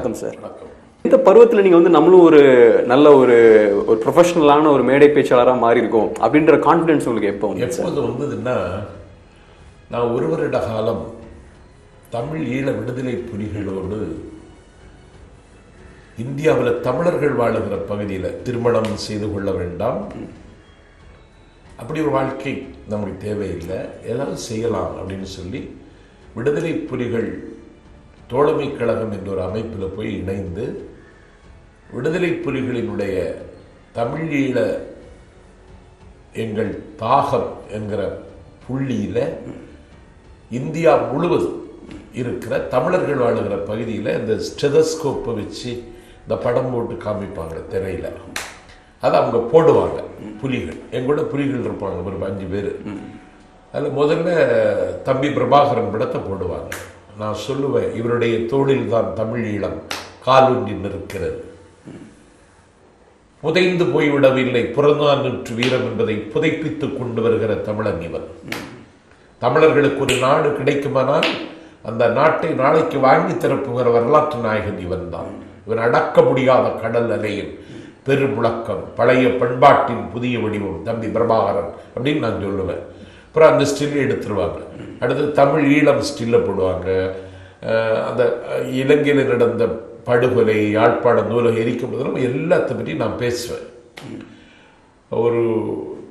வணக்கம் சார் இந்த பருவத்தில் நீங்கள் வந்து நம்மளும் ஒரு நல்ல ஒரு ஒரு ப்ரொஃபஷனலான ஒரு மேடை பேச்சாளராக மாறி இருக்கோம் அப்படின்ற கான்ஃபிடென்ஸ் உங்களுக்கு எப்போ வந்து எப்போது வந்ததுன்னா நான் ஒரு வருட காலம் தமிழ் ஈழ விடுதலை புலிகளோடு இந்தியாவில் தமிழர்கள் வாழுகிற பகுதியில் திருமணம் செய்து கொள்ள வேண்டாம். அப்படி ஒரு வாழ்க்கை நமக்கு தேவையில்லை. ஏதாவது செய்யலாம் அப்படின்னு சொல்லி விடுதலை புலிகள் தோழமை கழகம் என்ற ஒரு அமைப்பில் போய் இணைந்து விடுதலை புலிகளினுடைய தமிழீழ எங்கள் தாகம் என்கிற புள்ளியில் இந்தியா முழுவதும் இருக்கிற தமிழர்கள் வாழுகிற பகுதியில் இந்த ஸ்டெதஸ்கோப்பை வச்சு இந்த படம் போட்டு காமிப்பாங்க திரையில். அதை அவங்க போடுவாங்க புலிகள். எங்கூட புலிகள் இருப்பாங்க ஒரு அஞ்சு பேர். அதில் முதல்ல தம்பி பிரபாகரன் படத்தை போடுவாங்க. நான் சொல்லுவேன் இவருடைய தோளில் தான் தமிழ் ஈழம் காலூன்றி நிற்கிறது. புதைந்து போய்விடவில்லை புறநானூற்று வீரம் என்பதை புதைப்பித்துக் கொண்டு வருகிற தமிழன் இவன். தமிழர்களுக்கு ஒரு நாடு கிடைக்குமானால் அந்த நாட்டை நாளைக்கு வாங்கி திறப்புகிற வரலாற்று நாயகன் இவன் தான் இவன் அடக்க முடியாத கடல் அலையின் பெருமுழக்கம் பழைய பண்பாட்டின் புதிய வடிவம் தம்பி பிரபாகரன் அப்படின்னு நான் சொல்லுவேன். அப்புறம் அந்த ஸ்டில் எடுத்துருவாங்க. அடுத்து தமிழ் ஈழம் ஸ்டில்ல போடுவாங்க. அந்த இலங்கையில் நடந்த படுகொலை யாழ்ப்பாண நூலகம் எரிக்கும் எல்லாத்தை பற்றி நான் பேசுவேன். ஒரு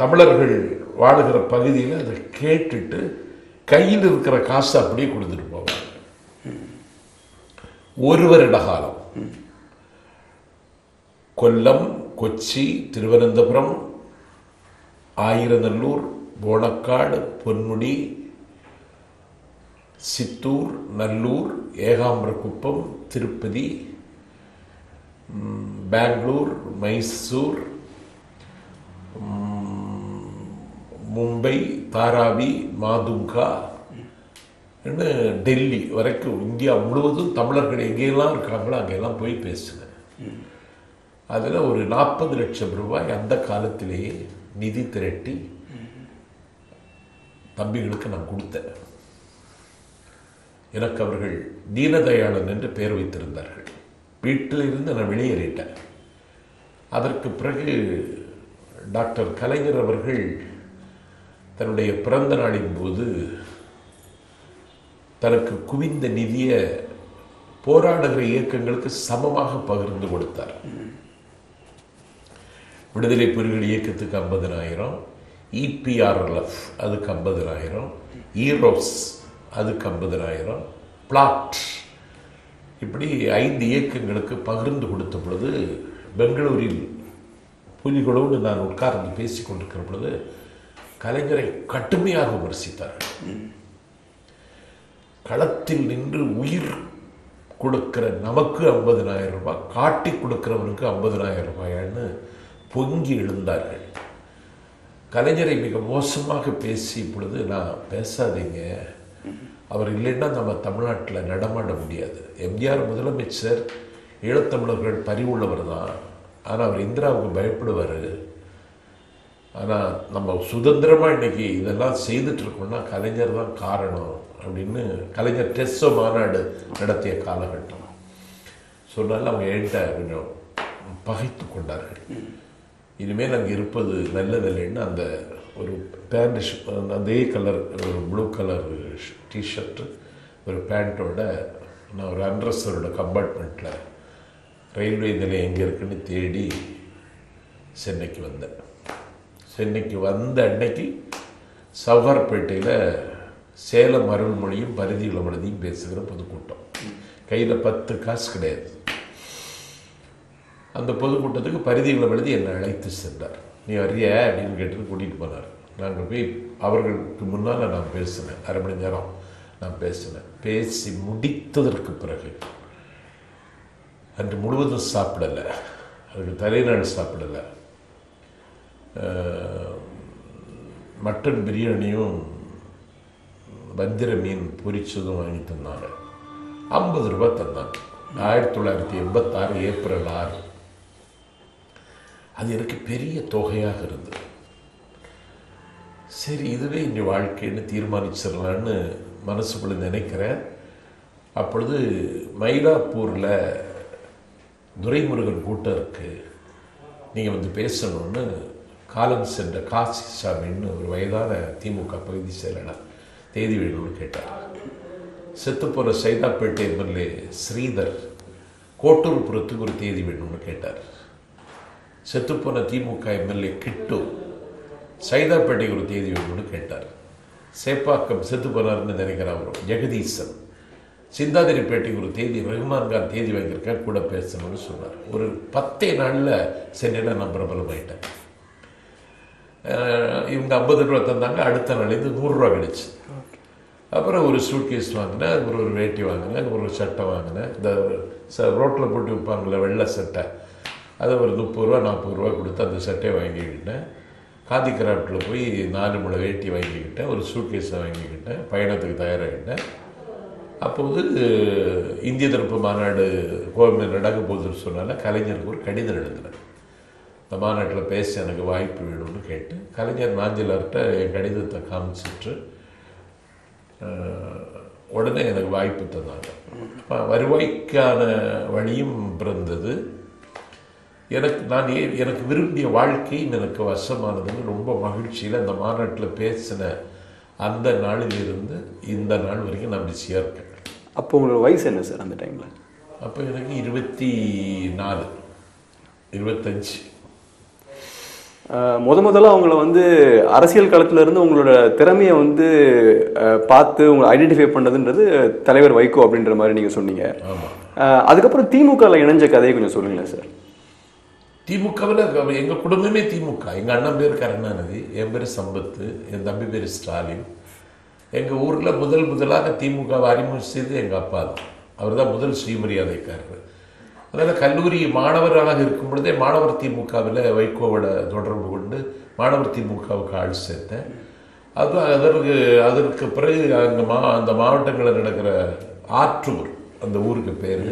தமிழர்கள் வாழுகிற பகுதியில் அதை கேட்டுட்டு கையில் இருக்கிற காசு அப்படியே கொடுத்துட்டு போவாங்க. ஒரு வருட காலம். கொல்லம் கொச்சி திருவனந்தபுரம் ஆயிரநல்லூர் போனக்காடு பொன்முடி சித்தூர் நல்லூர் ஏகாம்பரக்குப்பம் திருப்பதி பெங்களூர் மைசூர் மும்பை தாராவி மாதுங்கா டெல்லி வரைக்கும் இந்தியா முழுவதும் தமிழர்கள் எங்கெல்லாம் இருக்காங்களோ அங்கெல்லாம் போய் பேசினேன் அதில் ஒரு நாற்பது லட்சம் ரூபாய் அந்த காலத்திலேயே நிதி திரட்டி தம்பிகளுக்கு நான் கொடுத்தேன். எனக்கு அவர்கள் தீனதயாளன் என்று பெயர் வைத்திருந்தார்கள். வீட்டிலிருந்து நான் வெளியேறிட்டேன். அதற்கு பிறகு டாக்டர் கலைஞர் அவர்கள் தன்னுடைய பிறந்த நாளின் போது தனக்கு குவிந்த நிதியை போராடுகிற இயக்கங்களுக்கு சமமாக பகிர்ந்து கொடுத்தார். விடுதலை புலிகள் இயக்கத்துக்கு ஐம்பதனாயிரம் இபிஆர்எல்எஃப் அதுக்கு ஐம்பதனாயிரம் ஈரோஸ் அதுக்கு ஐம்பதனாயிரம் பிளாட் இப்படி ஐந்து இயக்கங்களுக்கு பகிர்ந்து கொடுத்த பொழுது பெங்களூரில் புலிகளோடு நான் உட்கார்ந்து பேசி கொண்டிருக்கிற பொழுது கலைஞரை கடுமையாக விமர்சித்தார்கள். களத்தில் நின்று உயிர் கொடுக்கிற நமக்கு ஐம்பதனாயிரம் ரூபாய் காட்டி கொடுக்கிறவனுக்கு ஐம்பதனாயிரம் ரூபாயான்னு பொங்கி எழுந்தார்கள். கலைஞரை மிக மோசமாக பேசி பொழுது நான் பேசாதீங்க. அவர் இல்லைன்னா நம்ம தமிழ்நாட்டில் நடமாட முடியாது. எம்ஜிஆர் முதலமைச்சர் ஈழத்தமிழர்கள் பரிவுள்ளவர் தான். ஆனால் அவர் இந்திராவுக்கு பயப்படுவார். ஆனால் நம்ம சுதந்திரமாக இன்றைக்கி இதெல்லாம் செய்துட்டு இருக்கோம்னா கலைஞர் தான் காரணம் அப்படின்னு கலைஞர் டெஸ்ஸோ மாநாடு நடத்திய காலகட்டம். சொன்னாலும் அவங்க என்கிட்ட கொஞ்சம் பகைத்து கொண்டார்கள். இனிமேல் அங்கே இருப்பது நல்லதில்லைன்னு அந்த ஒரு பேண்ட் அதே கலர் ஒரு ப்ளூ கலர் டிஷர்ட்டு ஒரு பேண்ட்டோட நான் ஒரு அண்ட்ரஸரோட கம்பார்ட்மெண்ட்டில் ரயில்வே நிலையம் எங்கே இருக்குன்னு தேடி சென்னைக்கு வந்தேன். சென்னைக்கு வந்த அன்னைக்கு சவர்பேட்டையில் சேலம் அருள்மொழியும் பரிதி இளமனதியும் பேசுகிற பொதுக்கூட்டம். கையில் பத்து காசு கிடையாது. அந்த பொதுக்கூட்டத்துக்கு பரிதிகளை எழுதி என்னை அழைத்து சென்றார். நீ வரிய அப்படின்னு கேட்டு கூட்டிகிட்டு போனார். நாங்கள் போய் அவர்களுக்கு முன்னால் நான் பேசினேன். அரை மணி நேரம் நான் பேசினேன். பேசி முடித்ததற்கு பிறகு. அன்று முழுவதும் சாப்பிடலை. அதுக்கு தலைநாள் சாப்பிடலை. மட்டன் பிரியாணியும் வஞ்சிர மீன் பொரிச்சதும் வாங்கி தந்தாங்க. ஐம்பது ரூபாய் தந்தாங்க ஆயிரத்தி தொள்ளாயிரத்தி எண்பத்தாறு ஏப்ரல் ஆறு. அது எனக்கு பெரிய தொகையாக இருந்தது. சரி இதுவே இங்கே வாழ்க்கைன்னு தீர்மானிச்சிடலான்னு மனசுக்குள்ளே நினைக்கிறேன். அப்பொழுது மயிலாப்பூரில் துரைமுருகன் கூட்டம் இருக்குது நீங்கள் வந்து பேசணும்னு காலம் சென்ற காசி சாமின்னு ஒரு வயதான திமுக பகுதி செயலாளர் தேதி வேணும்னு கேட்டார். செத்துப்போகிற சைதாப்பேட்டை எம்எல்ஏ ஸ்ரீதர் கோட்டூர்புரத்துக்கு ஒரு தேதி வேணும்னு கேட்டார். செத்துப்போன திமுக எம்எல்ஏ கிட்டு சைதாப்பேட்டை ஒரு தேதி ஒன்று கேட்டார். சேப்பாக்கம் செத்து போனார்னு நினைக்கிறார் அவர். ஜெகதீசன். சிந்தாதிரிப்பேட்டைக்கு ஒரு தேதி ரஹ்மான் கான் தேதி வாங்கியிருக்கார் கூட பேசணும்னு சொன்னார். ஒரு பத்தே நாளில் சென்னையில் நான் பிரபலமாயிட்டேன் இவங்க ஐம்பது ரூபா தந்தாங்க அடுத்த நாளேந்து நூறுரூவா கிடச்சி. அப்புறம் ஒரு சூட்கேஸ் வாங்கினேன் அப்புறம் ஒரு வேட்டி வாங்கினேன் ஒரு சட்டை வாங்கினேன். இந்த ச ரோட்டில் போட்டு விற்பாங்களே வெள்ளை சட்டை. அதை ஒரு முப்பது ரூபா நாற்பது ரூபா கொடுத்து அந்த சட்டையை வாங்கிக்கிட்டேன். காந்தி கிராஃப்டில் போய் நாலு முளை வேட்டி வாங்கிக்கிட்டேன் ஒரு சூட்கேஸை வாங்கிக்கிட்டேன் பயணத்துக்கு தயாராகிட்டேன். அப்போது இந்திய தரப்பு மாநாடு கோவில் நடக்க போகுதுன்னு சொன்னால கலைஞருக்கு ஒரு கடிதம் எழுதினேன். இந்த மாநாட்டில் பேச எனக்கு வாய்ப்பு வேணும்னு கேட்டு கலைஞர் நாஞ்சிலார்கிட்ட என் கடிதத்தை காமிச்சிட்டு உடனே எனக்கு வாய்ப்பு தந்தாங்க. வருவாய்க்கான வழியும் பிறந்தது. எனக்கு நான் ஏ- எனக்கு விரும்பிய வாழ்க்கையும் எனக்கு வசமானதுன்னு ரொம்ப மகிழ்ச்சியில் அந்த மாநாட்டில் பேசின அந்த நாளிலிருந்து இந்த நாள் வரைக்கும் நான் பிஸியாக இருக்கேன் அப்போ உங்களோட வயசு என்ன சார் அந்த டைமில்? அப்போ எனக்கு இருபத்தி நாலு. இருபத்தஞ்சு. முத முதல்ல அவங்கள வந்து அரசியல் களத்துல இருந்து உங்களோட திறமையை வந்து பார்த்து உங்களை ஐடென்டிஃபை பண்ணதுன்றது தலைவர் வைகோ அப்படின்ற மாதிரி நீங்க சொன்னீங்க. அதுக்கப்புறம் திமுகவில் இணைஞ்ச கதையை கொஞ்சம் சொல்லுங்களேன் சார். திமுகவில் எங்கள் குடும்பமே திமுக. எங்கள் அண்ணன் பேர் கருணாநிதி என் பேர் சம்பத்து என் தம்பி பேர் ஸ்டாலின். எங்கள் ஊரில் முதல் முதலாக திமுகவை அறிமுகம் செய்தது எங்கள் அப்பா தான். அவர் தான் முதல் சுயமரியாதைக்காரர். அதனால் கல்லூரி மாணவராக இருக்கும் பொழுதே மாணவர் திமுகவில் வைகோவோட தொடர்பு கொண்டு மாணவர் திமுகவுக்கு ஆள் சேர்த்தேன். அது அதற்கு அதற்கு பிறகு அங்கே மா அந்த மாவட்டங்களில் நடக்கிற ஆற்றூர் அந்த ஊருக்கு பேர்.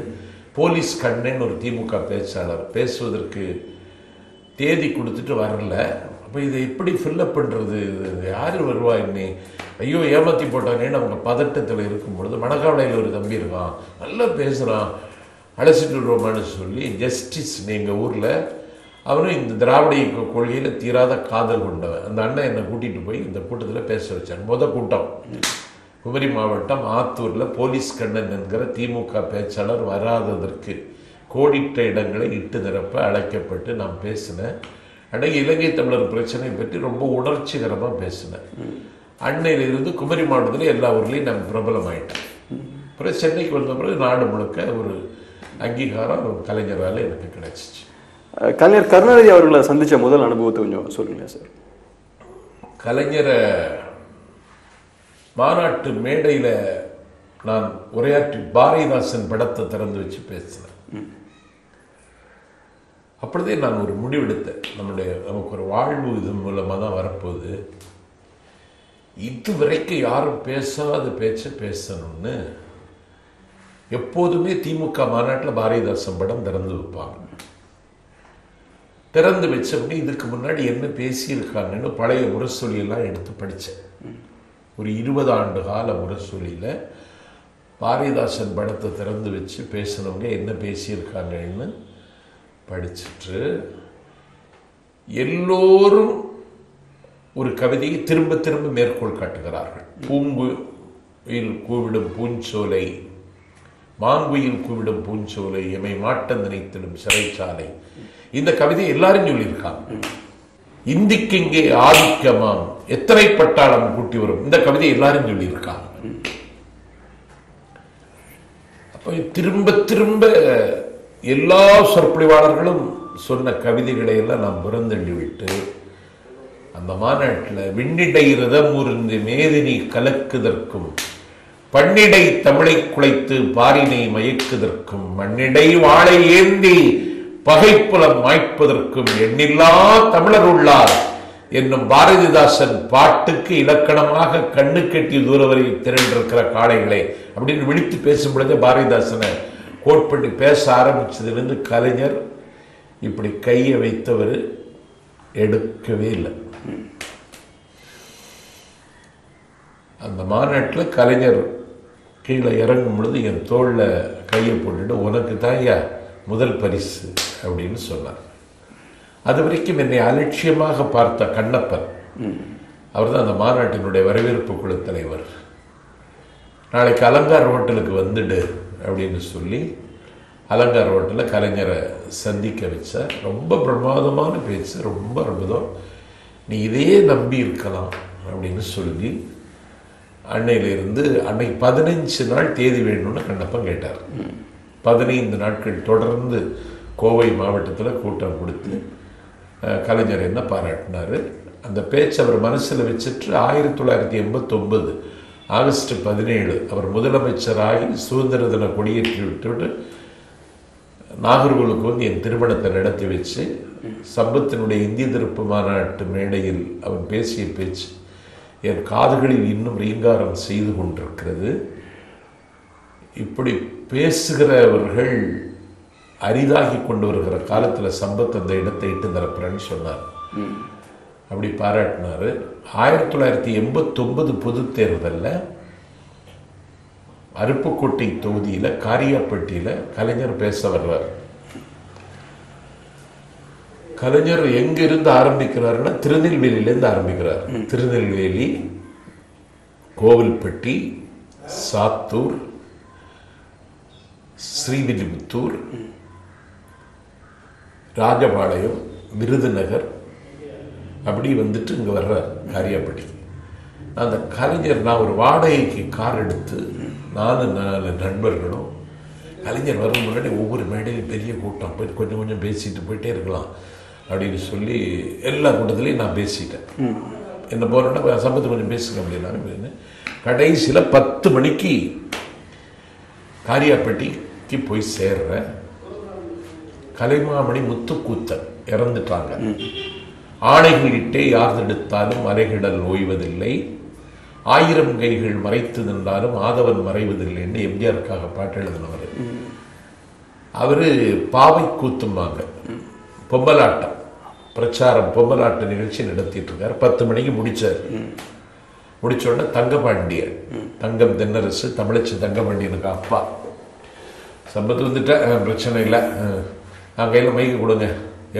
போலீஸ் கண்ணன் ஒரு திமுக பேச்சாளர் பேசுவதற்கு தேதி கொடுத்துட்டு வரல. அப்போ இதை எப்படி ஃபில்லப் பண்ணுறது யார் வருவா இன்னி? ஐயோ ஏமாற்றி போட்டானேன்னு அவங்க பதட்டத்தில் இருக்கும் பொழுது மணக்காவளையில் ஒரு தம்பி இருக்கான். நல்லா பேசுகிறான் அழைச்சிட்டு வருவோமான்னு சொல்லி ஜஸ்டிஸ் எங்கள் ஊரில் அவரும் இந்த திராவிட இயக்க கொள்கையில் தீராத காதல் கொண்டவன். அந்த அண்ணன் என்னை கூட்டிகிட்டு போய் இந்த கூட்டத்தில் பேச வச்சான். மொதல் கூட்டம். குமரி மாவட்டம் ஆத்தூரில் போலீஸ் கண்ணன் என்கிற திமுக பேச்சாளர் வராததற்கு கோடிட்ட இடங்களை இட்டு நிரப்ப அழைக்கப்பட்டு நான் பேசினேன். அன்னைக்கு இலங்கை தமிழர் பிரச்சனை பற்றி ரொம்ப உணர்ச்சிகரமாக பேசினேன். அன்னையிலிருந்து குமரி மாவட்டத்தில் எல்லா ஊர்லேயும் நான் பிரபலமாயிட்டேன் அப்புறம் சென்னைக்கு வந்த பிறகு நாடு முழுக்க ஒரு அங்கீகாரம் கலைஞரால் எனக்கு கிடைச்சிச்சு. கலைஞர் கருணாநிதி அவர்களை சந்திச்ச முதல் அனுபவத்தை கொஞ்சம் சொல்லுங்களேன் சார். கலைஞரை மாநாட்டு மேடையில் நான் உரையாற்றி பாரதிதாசன் படத்தை திறந்து வச்சு பேசினேன். அப்படிதே நான் ஒரு முடிவெடுத்தேன். நம்முடைய நமக்கு ஒரு வாழ்வு இது மூலமாக தான் வரப்போகுது. இது வரைக்கும் யாரும் பேசாத பேச்சை பேசணும்னு எப்போதுமே திமுக மாநாட்டில் பாரதிதாசன் படம் திறந்து வைப்பாங்க. திறந்து வச்சபடி இதுக்கு முன்னாடி என்ன பேசியிருக்காங்கன்னு பழைய முரசொலியெல்லாம் எடுத்து படித்தேன் ஒரு இருபது ஆண்டு கால உரசொலியில் பாரதிதாசன் படத்தை திறந்து வச்சு பேசினவங்க என்ன பேசியிருக்காங்கன்னு படிச்சுட்டு எல்லோரும் ஒரு கவிதையை திரும்ப திரும்ப மேற்கோள் காட்டுகிறார்கள். பூங்குயில் கூவிடும் பூஞ்சோலை மாங்குயில் கூவிடும் பூஞ்சோலை எமை மாட்டம் நினைத்திடும் சிறைச்சாலை. இந்த கவிதை எல்லாரும் சொல்லியிருக்காங்க. இந்திக்கு இங்கே ஆதிக்கமாம். எத்தனை பட்டாளம் கூட்டி வரும்? இந்த கவிதை எல்லாரும் சொல்லியிருக்காங்க. அப்ப திரும்ப திரும்ப எல்லா சொற்பொழிவாளர்களும் சொன்ன கவிதைகளை எல்லாம் நாம் புறந்தள்ளி விட்டு அந்த மாநாட்டில் விண்ணிடை ரதம் உருந்து மேதினி கலக்குதற்கும் பன்னிடை தமிழை குலைத்து பாரினை மயக்குதற்கும் மண்ணிடை வாழை ஏந்தி பகைப்புலம் மாய்ப்பதற்கும் எண்ணில்லா தமிழர் உள்ளார். என்னும் பாரதிதாசன் பாட்டுக்கு இலக்கணமாக கண்ணு கட்டி தூரவரையில் திரண்டிருக்கிற காளைகளே அப்படின்னு விழித்து பேசும் பொழுதே பாரதிதாசனை கோட் பண்ணி பேச ஆரம்பித்ததுலேருந்து கலைஞர் இப்படி கையை வைத்தவர் எடுக்கவே இல்லை. அந்த மாநாட்டில் கலைஞர் கீழே இறங்கும் பொழுது என் தோளில் கையை போட்டுட்டு உனக்கு தாயா முதல் பரிசு அப்படின்னு சொன்னார். அது வரைக்கும் என்னை அலட்சியமாக பார்த்த கண்ணப்பன் அவர்தான் அந்த மாநாட்டினுடைய வரவேற்பு குழு தலைவர். நாளைக்கு அலங்கார் ஹோட்டலுக்கு வந்துடு அப்படின்னு சொல்லி அலங்கார் ஹோட்டலில் கலைஞரை சந்திக்க வச்சார். ரொம்ப பிரமாதமான பேச்சு ரொம்ப அற்புதம். நீ இதையே நம்பி இருக்கலாம் அப்படின்னு சொல்லி அன்னையிலிருந்து அன்னைக்கு பதினஞ்சு நாள் தேதி வேணும்னு கண்ணப்பன் கேட்டார். பதினைந்து நாட்கள் தொடர்ந்து கோவை மாவட்டத்தில் கூட்டம் கொடுத்து கலைஞர் என்ன பாராட்டினார்? அந்த பேச்சு அவர் மனசில் வச்சுட்டு ஆயிரத்தி தொள்ளாயிரத்தி எண்பத்தொன்பது ஆகஸ்ட் பதினேழு அவர் முதலமைச்சராகி சுதந்திர தின கொடியேற்றி விட்டுவிட்டு நாகர்கோவிலுக்கு வந்து என் திருமணத்தை நடத்தி வச்சு சம்பத்தினுடைய இந்திய திருப்பு மாநாட்டு மேடையில் அவன் பேசிய பேச்சு என் காதுகளில் இன்னும் ரீங்காரம் செய்து கொண்டிருக்கிறது. இப்படி பேசுகிறவர்கள் அரிதாகி கொண்டு வருகிற காலத்தில் சம்பத் அந்த இடத்தை இட்டு நிரப்புறேன்னு சொன்னார் அப்படி பாராட்டினாரு. ஆயிரத்தி தொள்ளாயிரத்தி எண்பத்தொன்பது பொது தேர்தலில் அருப்புக்கோட்டை தொகுதியில் காரியாப்பட்டியில் கலைஞர் பேச வர்றார். கலைஞர் எங்கிருந்து ஆரம்பிக்கிறாருன்னா திருநெல்வேலியிலேருந்து ஆரம்பிக்கிறார். திருநெல்வேலி கோவில்பட்டி சாத்தூர் ஸ்ரீவில்லிபுத்தூர் ராஜபாளையம் விருதுநகர் அப்படி வந்துட்டு இங்கே வர்றார் காரியாப்பட்டி. அந்த கலைஞர் நான் ஒரு வாடகைக்கு கார் எடுத்து நாலு நாலு நண்பர்களும் கலைஞர் வரும் முன்னாடி ஒவ்வொரு மேடையிலும் பெரிய கூட்டம் போய் கொஞ்சம் கொஞ்சம் பேசிட்டு போயிட்டே இருக்கலாம் அப்படின்னு சொல்லி எல்லா கூட்டத்துலேயும் நான் பேசிட்டேன். என்ன போகிறோன்னா சம்பத்து கொஞ்சம் பேசுங்க அப்படின்னா அப்படின்னு கடைசியில் பத்து மணிக்கு காரியாப்பட்டி காரியாப்பட்டிக்கு போய் சேர்றேன் கலைமாமணி முத்துக்கூத்தன் இறந்துட்டாங்க. ஆணைகளிட்டே யார் தடுத்தாலும் மறைகிடல் ஓய்வதில்லை. ஆயிரம் கைகள் மறைத்து நின்றாலும் ஆதவன் மறைவதில்லைன்னு எம்ஜிஆருக்காக பாட்டு எழுதினவர். அவரு பாவை கூத்தும்பாங்க. பொம்மலாட்டம். பிரச்சாரம் பொம்மலாட்ட நிகழ்ச்சி நடத்திட்டு இருக்காரு பத்து மணிக்கு முடிச்சார். முடிச்ச உடனே தங்கபாண்டியன். தங்கம் தென்னரசு தமிழச்சி தங்கபாண்டியனுக்கு அப்பா. சம்பத்து வந்துட்ட பிரச்சனை இல்லை. நான் கையில் மைக்கு கொடுங்க.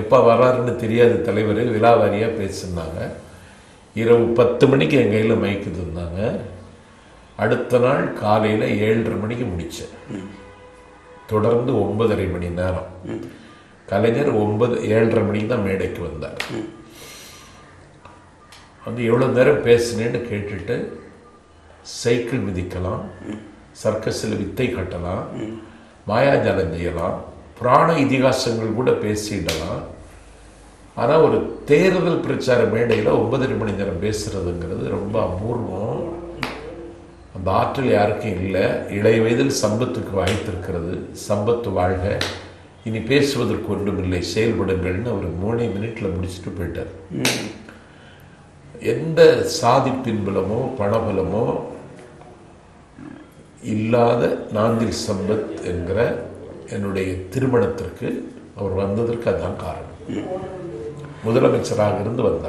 எப்போ வராருன்னு தெரியாது தலைவர் விழாவாரியாக பேசியிருந்தாங்க இரவு பத்து மணிக்கு என் கையில் மைக்கு தந்தாங்க. அடுத்த நாள் காலையில் ஏழரை மணிக்கு முடித்தேன் தொடர்ந்து ஒன்பதரை மணி நேரம். கலைஞர் ஒன்பது ஏழரை மணிக்கு தான் மேடைக்கு வந்தார். வந்து எவ்வளோ நேரம் பேசுனேன்னு கேட்டுட்டு சைக்கிள் மிதிக்கலாம் சர்க்கஸில் வித்தை கட்டலாம் மாயாஜாலம் செய்யலாம். புராண இதிகாசங்கள் கூட பேசிடலாம். ஆனால் ஒரு தேர்தல் பிரச்சார மேடையில் ஒன்பதரை மணி நேரம் பேசுறதுங்கிறது ரொம்ப அபூர்வம். அந்த ஆற்றல் யாருக்கும் இல்லை. இளைய வயதில் சம்பத்துக்கு வாய்த்திருக்கிறது. சம்பத்து வாழ்க. இனி பேசுவதற்கு ஒன்றுமில்லை செயல்படுங்கள்னு அவர் மூணே மினிட்ல முடிச்சுட்டு போயிட்டார். எந்த சாதி பின்புலமோ பணபலமோ இல்லாத நாந்தில் சம்பத் என்கிற என்னுடைய திருமணத்திற்கு அவர் வந்ததற்கு அதுதான் காரணம். முதலமைச்சராக இருந்து வந்தார்.